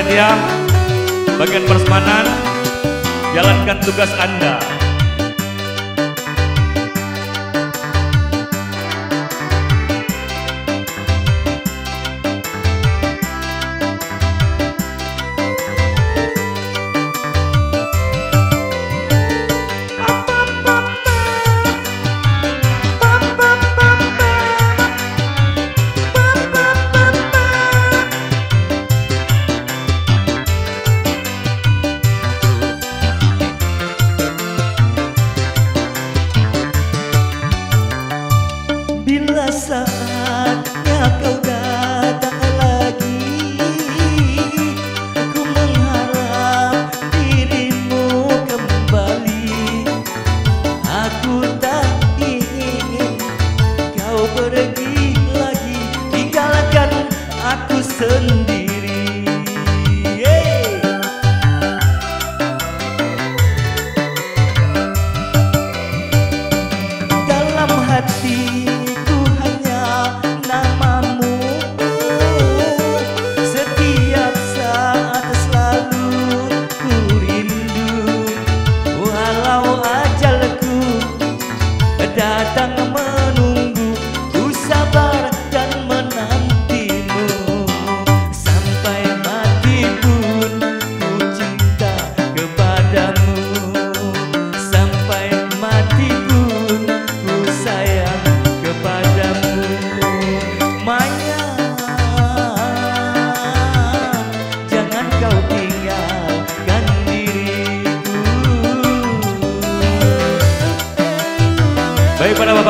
Hadiah bagian persmanan jalankan tugas Anda. love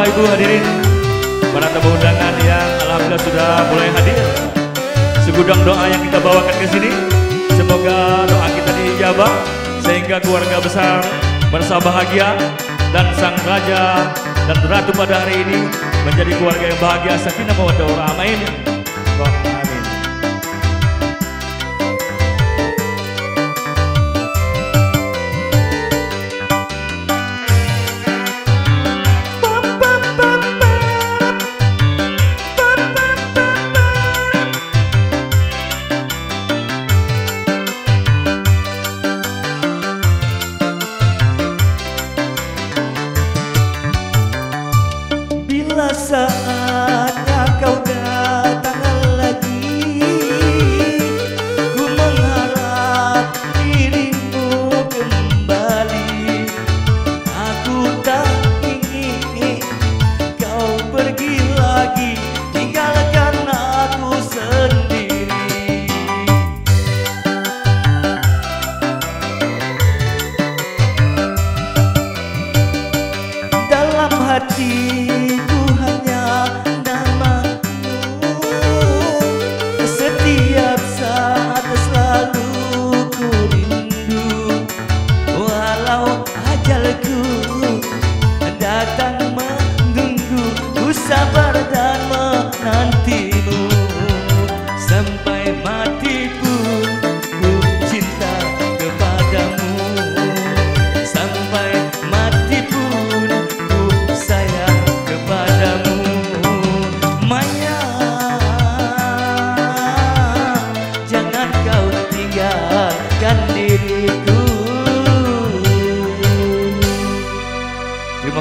Bapak Ibu hadirin Para tamu undangan yang Alhamdulillah sudah mulai hadir. Segudang doa yang kita bawakan ke sini Semoga doa kita diijabah Sehingga keluarga besar merasa bahagia Dan sang raja dan ratu pada hari ini Menjadi keluarga yang bahagia. Sakinah mawaddah ramai ini. perasaan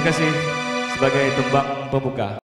Kasih sebagai tembang pembuka.